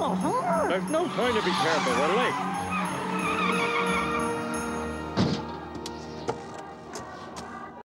There's no time to be careful. We're late.